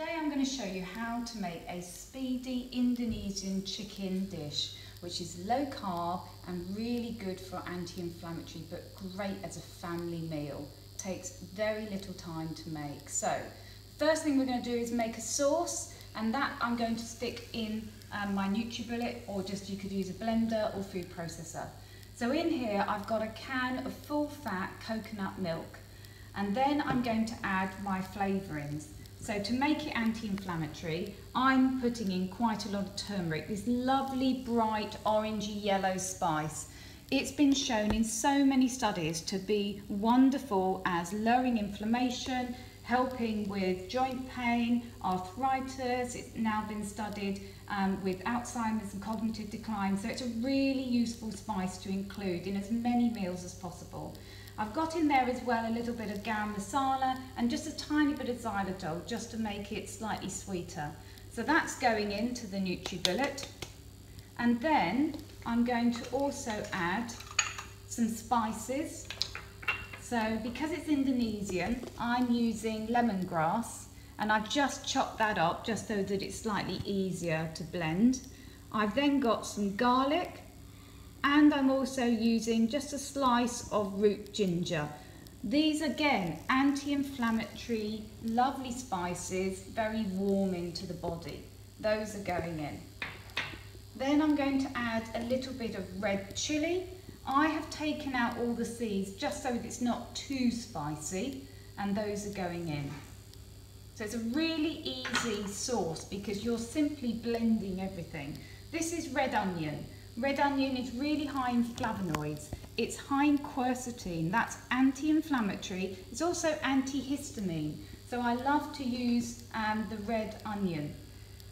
Today I'm going to show you how to make a speedy Indonesian chicken dish which is low carb and really good for anti-inflammatory but great as a family meal. Takes very little time to make. So first thing we're going to do is make a sauce and that I'm going to stick in um, my NutriBullet or just you could use a blender or food processor. So in here I've got a can of full fat coconut milk and then I'm going to add my flavourings. So to make it anti-inflammatory, I'm putting in quite a lot of turmeric, this lovely bright orangey yellow spice. It's been shown in so many studies to be wonderful as lowering inflammation, helping with joint pain, arthritis. It's now been studied um, with Alzheimer's and cognitive decline. So it's a really useful spice to include in as many meals as possible. I've got in there as well a little bit of garam masala and just a tiny bit of xylitol just to make it slightly sweeter. So that's going into the NutriBullet. And then I'm going to also add some spices. So because it's Indonesian, I'm using lemongrass and I've just chopped that up just so that it's slightly easier to blend. I've then got some garlic, and I'm also using just a slice of root ginger. These again, anti-inflammatory, lovely spices, very warming to the body. Those are going in. Then I'm going to add a little bit of red chilli. I have taken out all the seeds just so that it's not too spicy and those are going in. So it's a really easy sauce because you're simply blending everything. This is red onion. Red onion is really high in flavonoids. It's high in quercetin, that's anti-inflammatory. It's also antihistamine. So I love to use um, the red onion.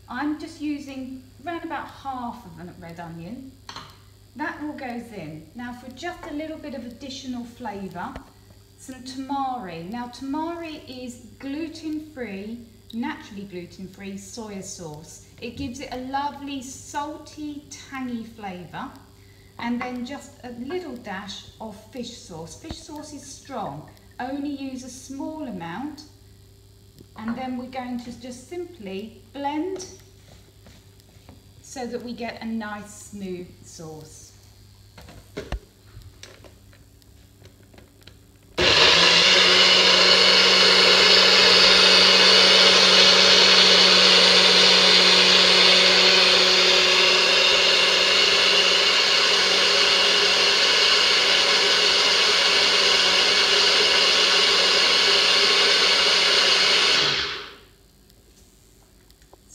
I'm just using around about half of a red onion. That all goes in. Now for just a little bit of additional flavour, some tamari. Now tamari is gluten-free, naturally gluten-free soya sauce. It gives it a lovely salty, tangy flavour. And then just a little dash of fish sauce. Fish sauce is strong. Only use a small amount. And then we're going to just simply blend so that we get a nice smooth sauce.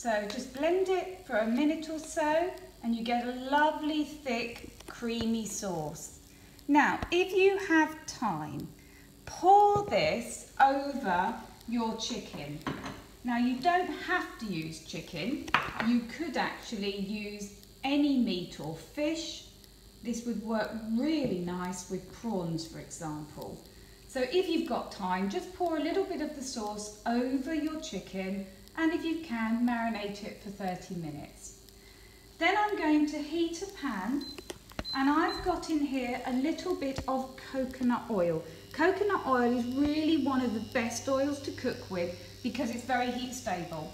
So just blend it for a minute or so and you get a lovely thick creamy sauce. Now if you have time, pour this over your chicken. Now you don't have to use chicken, you could actually use any meat or fish. This would work really nice with prawns for example. So if you've got time, just pour a little bit of the sauce over your chicken and if you can, marinate it for 30 minutes. Then I'm going to heat a pan and I've got in here a little bit of coconut oil. Coconut oil is really one of the best oils to cook with because it's very heat stable.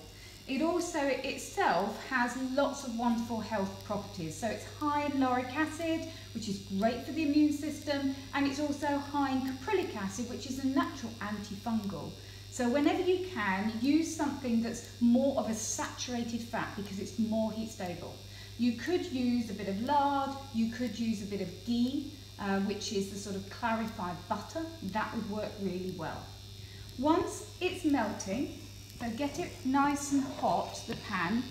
It also itself has lots of wonderful health properties. So it's high in lauric acid, which is great for the immune system, and it's also high in caprylic acid, which is a natural antifungal. So whenever you can, use something that's more of a saturated fat because it's more heat stable. You could use a bit of lard, you could use a bit of ghee, uh, which is the sort of clarified butter. That would work really well. Once it's melting, so get it nice and hot, the pan,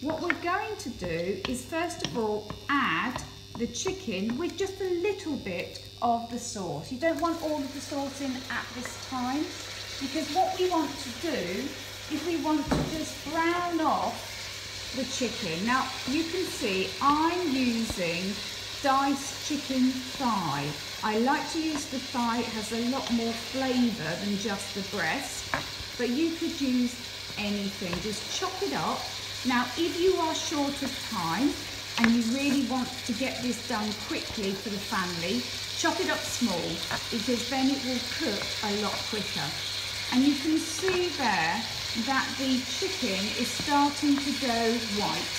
what we're going to do is first of all add the chicken with just a little bit of the sauce. You don't want all of the sauce in at this time because what we want to do is we want to just brown off the chicken. Now you can see I'm using diced chicken thigh. I like to use the thigh, it has a lot more flavour than just the breast, but you could use anything, just chop it up. Now if you are short of time and you really want to get this done quickly for the family, chop it up small because then it will cook a lot quicker. And you can see there that the chicken is starting to go white.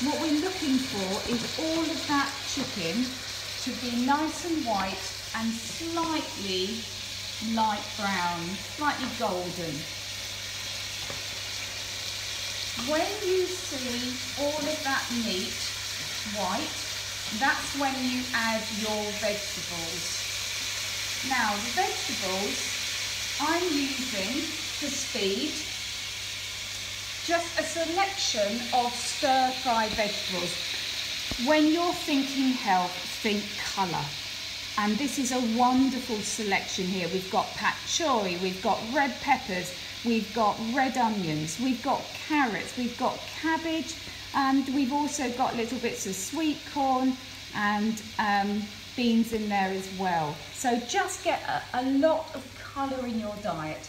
What we're looking for is all of that chicken to be nice and white and slightly light brown, slightly golden. When you see all of that meat white, that's when you add your vegetables. Now the vegetables I'm using for speed just a selection of stir fry vegetables. When you're thinking health, think colour. And this is a wonderful selection here. We've got pak choi, we've got red peppers, we've got red onions, we've got carrots, we've got cabbage, and we've also got little bits of sweet corn and um, beans in there as well. So just get a, a lot of colour in your diet.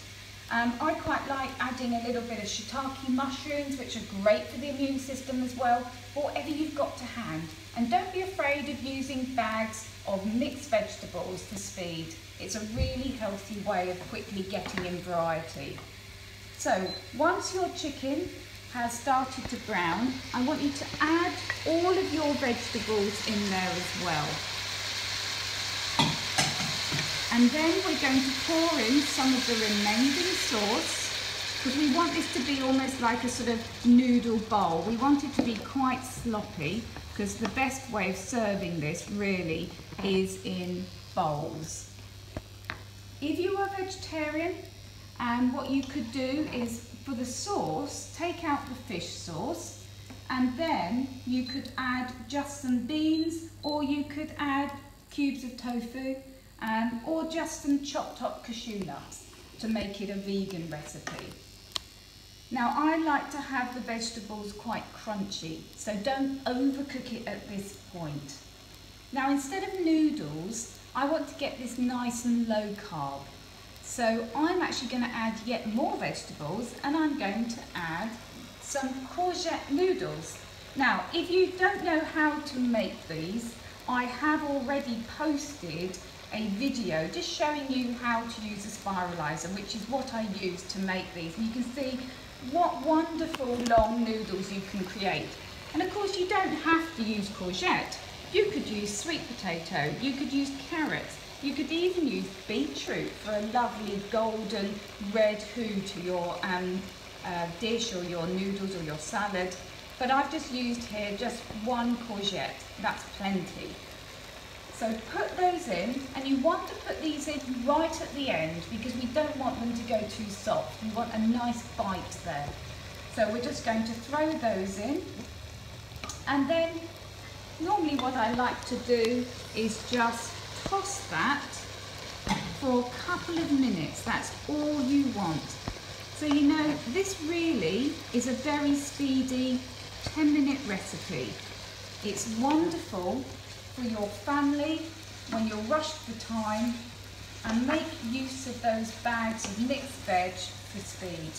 Um, I quite like adding a little bit of shiitake mushrooms, which are great for the immune system as well, whatever you've got to hand. And don't be afraid of using bags of mixed vegetables for speed. It's a really healthy way of quickly getting in variety. So once your chicken has started to brown, I want you to add all of your vegetables in there as well. And then we're going to pour in some of the remaining sauce because we want this to be almost like a sort of noodle bowl. We want it to be quite sloppy because the best way of serving this really is in bowls. If you are vegetarian, and what you could do is for the sauce, take out the fish sauce and then you could add just some beans or you could add cubes of tofu um, or just some chopped up cashew nuts to make it a vegan recipe. Now I like to have the vegetables quite crunchy, so don't overcook it at this point. Now instead of noodles, I want to get this nice and low carb. So I'm actually going to add yet more vegetables and I'm going to add some courgette noodles. Now, if you don't know how to make these, I have already posted a video just showing you how to use a spiralizer, which is what I use to make these. And you can see what wonderful long noodles you can create. And of course, you don't have to use courgette. You could use sweet potato, you could use carrots, you could even use beetroot for a lovely golden red hue to your um, uh, dish or your noodles or your salad. But I've just used here just one courgette, that's plenty. So put those in, and you want to put these in right at the end because we don't want them to go too soft. We want a nice bite there. So we're just going to throw those in. And then normally what I like to do is just toss that for a couple of minutes. That's all you want. So you know, this really is a very speedy 10 minute recipe. It's wonderful for your family when you're rushed for time and make use of those bags of mixed veg for speed.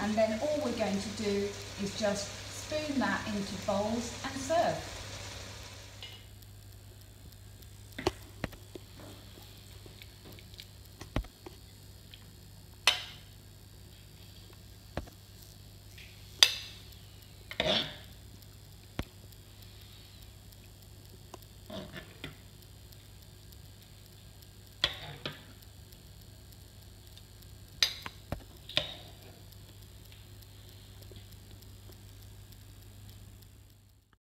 And then all we're going to do is just spoon that into bowls and serve.